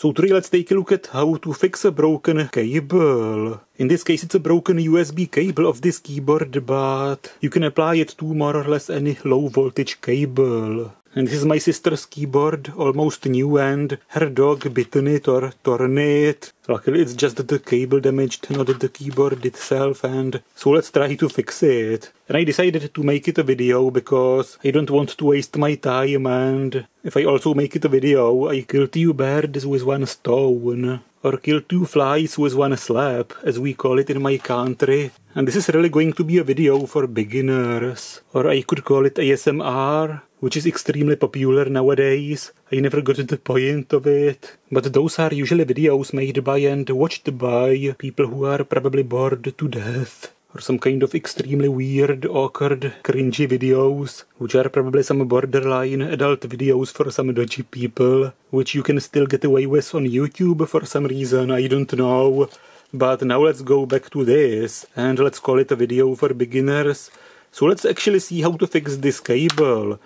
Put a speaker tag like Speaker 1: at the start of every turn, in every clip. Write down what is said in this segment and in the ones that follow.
Speaker 1: So today let's take a look at how to fix a broken cable. In this case it's a broken USB cable of this keyboard but you can apply it to more or less any low voltage cable. And this is my sister's keyboard, almost new and her dog bitten it or torn it. Luckily it's just the cable damaged, not the keyboard itself and so let's try to fix it. And I decided to make it a video because I don't want to waste my time and if I also make it a video I kill two birds with one stone or kill two flies with one slap, as we call it in my country. And this is really going to be a video for beginners, or I could call it ASMR, which is extremely popular nowadays. I never got the point of it. But those are usually videos made by and watched by people who are probably bored to death or some kind of extremely weird, awkward, cringy videos, which are probably some borderline adult videos for some dodgy people, which you can still get away with on YouTube for some reason, I don't know. But now let's go back to this, and let's call it a video for beginners. So let's actually see how to fix this cable.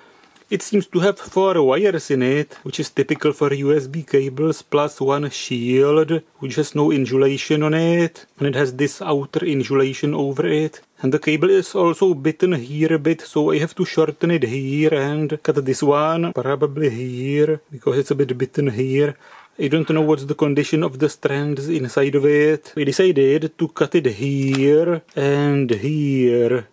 Speaker 1: It seems to have four wires in it, which is typical for USB cables, plus one shield, which has no insulation on it, and it has this outer insulation over it. And the cable is also bitten here a bit, so I have to shorten it here and cut this one, probably here, because it's a bit bitten here. I don't know what's the condition of the strands inside of it. I decided to cut it here and here.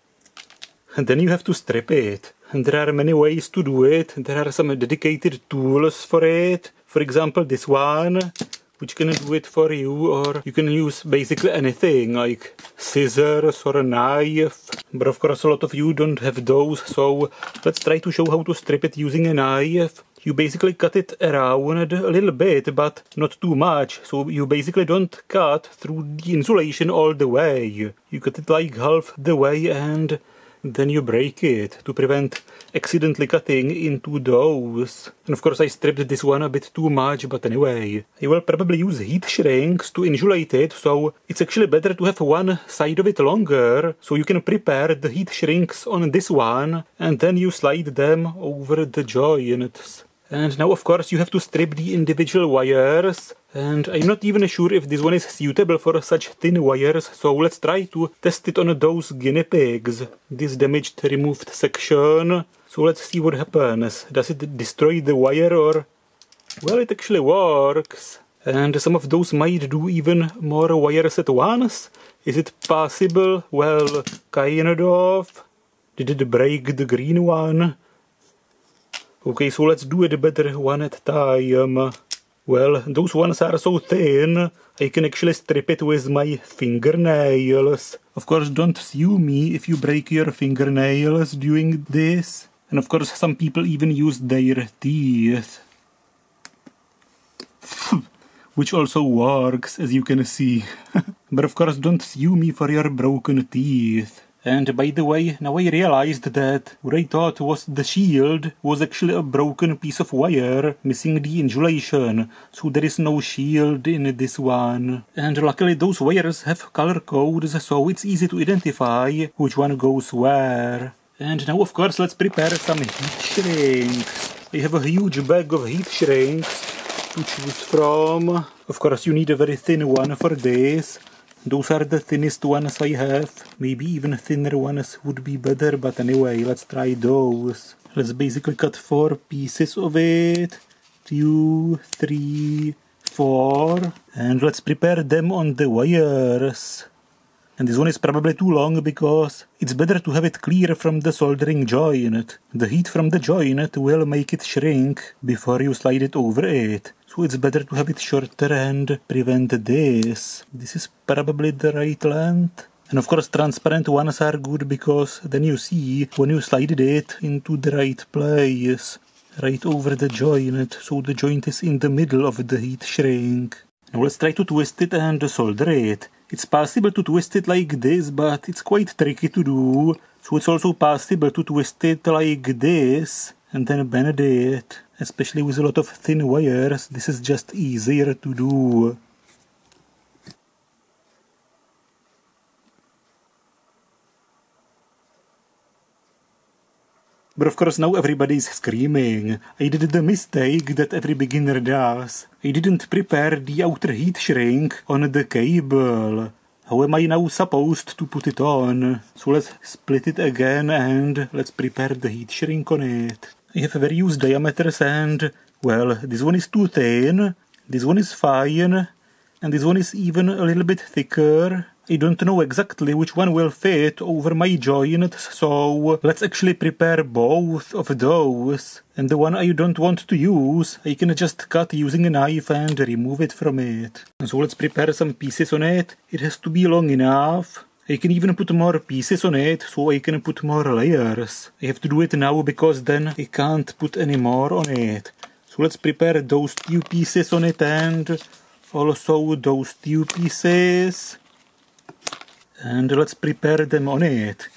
Speaker 1: And then you have to strip it. There are many ways to do it. There are some dedicated tools for it. For example, this one, which can do it for you, or you can use basically anything, like scissors or a knife. But of course, a lot of you don't have those, so let's try to show how to strip it using a knife. You basically cut it around a little bit, but not too much, so you basically don't cut through the insulation all the way. You cut it like half the way and then you break it to prevent accidentally cutting into those. And of course I stripped this one a bit too much, but anyway. I will probably use heat shrinks to insulate it, so it's actually better to have one side of it longer, so you can prepare the heat shrinks on this one, and then you slide them over the joints. And now of course you have to strip the individual wires and I'm not even sure if this one is suitable for such thin wires so let's try to test it on those guinea pigs. This damaged removed section. So let's see what happens. Does it destroy the wire or... Well it actually works. And some of those might do even more wires at once. Is it possible? Well, kind of. Did it break the green one? Okay, so let's do it better one at a time. Well, those ones are so thin, I can actually strip it with my fingernails. Of course, don't sue me if you break your fingernails doing this. And of course, some people even use their teeth. Which also works, as you can see. but of course, don't sue me for your broken teeth. And by the way, now I realized that what I thought was the shield was actually a broken piece of wire missing the insulation, so there is no shield in this one. And luckily those wires have color codes, so it's easy to identify which one goes where. And now of course let's prepare some heat shrinks. I have a huge bag of heat shrinks to choose from. Of course you need a very thin one for this. Those er are the thinnest ones I have. Maybe even thinner ones would be better, but anyway, let's try those. Let's basically cut four pieces of it. Two, three, four. And let's prepare them on the wires. And this one is probably too long because it's better to have it clear from the soldering joint. The heat from the joint will make it shrink before you slide it over it. So it's better to have it shorter and prevent this. This is probably the right length. And of course transparent ones are good because then you see when you slide it into the right place. Right over the joint, so the joint is in the middle of the heat shrink. Now let's try to twist it and solder it. It's possible to twist it like this, but it's quite tricky to do. So it's also possible to twist it like this and then bend it especially with a lot of thin wires this is just easier to do But of course now everybody's screaming. I did the mistake that every beginner does. I didn't prepare the outer heat shrink on the cable. How am I now supposed to put it on? So let's split it again and let's prepare the heat shrink on it. I have various diameters and, well, this one is too thin, this one is fine, and this one is even a little bit thicker. I don't know exactly which one will fit over my joint, so let's actually prepare both of those. And the one I don't want to use, I can just cut using a knife and remove it from it. So let's prepare some pieces on it. It has to be long enough. I can even put more pieces on it, so I can put more layers. I have to do it now because then I can't put any more on it. So let's prepare those two pieces on it and also those two pieces and let's prepare them on it.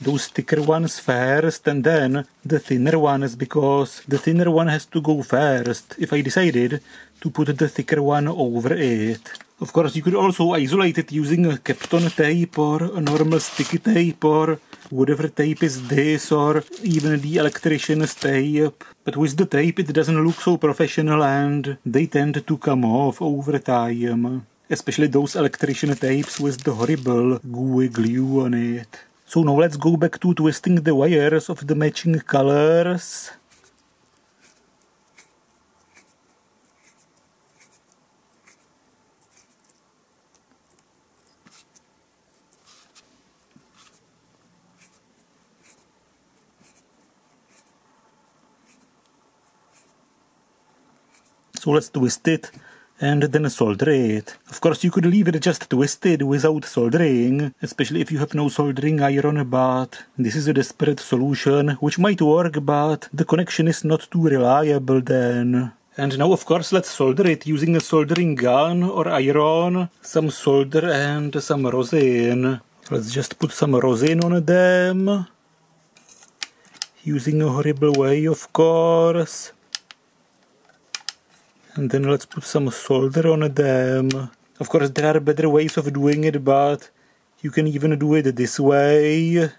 Speaker 1: Those thicker ones first and then the thinner ones because the thinner one has to go first if I decided to put the thicker one over it. Of course you could also isolate it using a Kapton tape or a normal sticky tape or whatever tape is this or even the electrician's tape. But with the tape it doesn't look so professional and they tend to come off over time especially those electrician tapes with the horrible gooey glue on it. So now let's go back to twisting the wires of the matching colors. So let's twist it and then solder it. Of course, you could leave it just twisted without soldering, especially if you have no soldering iron, but this is a desperate solution, which might work, but the connection is not too reliable then. And now, of course, let's solder it using a soldering gun or iron, some solder and some rosin. Let's just put some rosin on them. Using a horrible way, of course and then let's put some solder on them. Of course there are better ways of doing it, but you can even do it this way.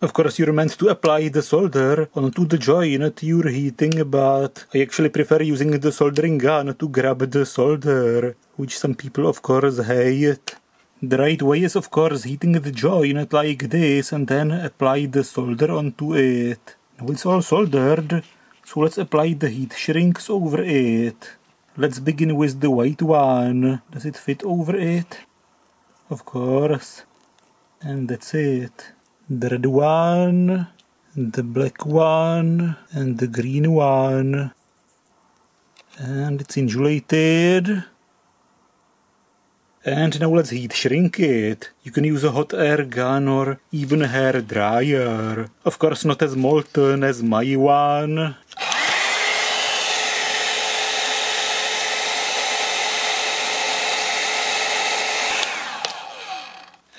Speaker 1: Of course you're meant to apply the solder onto the joint you're heating, but I actually prefer using the soldering gun to grab the solder, which some people of course hate. The right way is of course heating the joint like this and then apply the solder onto it. Now it's all soldered, so let's apply the heat shrinks over it. Let's begin with the white one. Does it fit over it? Of course. And that's it. The red one, the black one, and the green one. And it's insulated. And now let's heat shrink it. You can use a hot air gun or even a hair dryer. Of course not as molten as my one.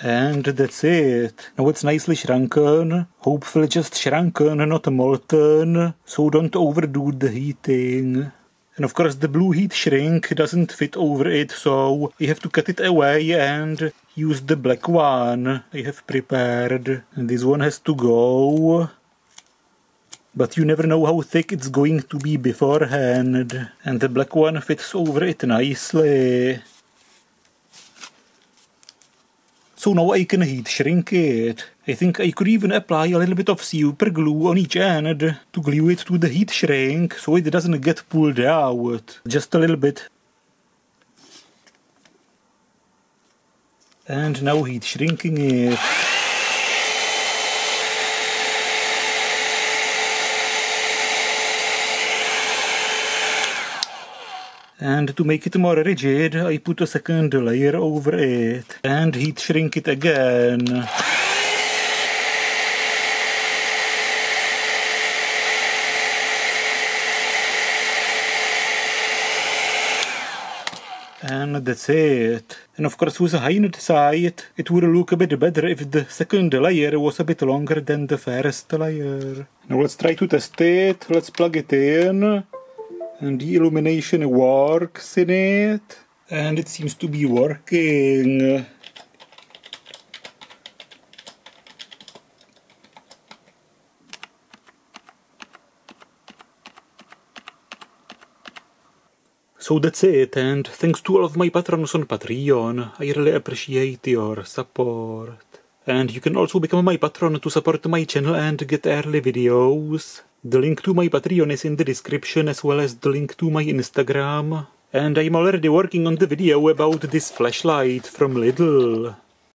Speaker 1: And that's it. Now it's nicely shrunken. Hopefully just shrunken, not molten. So don't overdo the heating. And of course the blue heat shrink doesn't fit over it, so you have to cut it away and use the black one I have prepared. And this one has to go. But you never know how thick it's going to be beforehand. And the black one fits over it nicely. So now I can heat shrink it. I think I could even apply a little bit of super glue on each end to glue it to the heat shrink so it doesn't get pulled out. Just a little bit. And now heat shrinking it. And to make it more rigid, I put a second layer over it and heat shrink it again. And that's it. And of course with a side, it would look a bit better if the second layer was a bit longer than the first layer. Now let's try to test it. Let's plug it in and the illumination works in it and it seems to be working So that's it, and thanks to all of my patrons on Patreon, I really appreciate your support. And you can also become my patron to support my channel and get early videos. The link to my Patreon is in the description as well as the link to my Instagram. And I'm already working on the video about this flashlight from Lidl.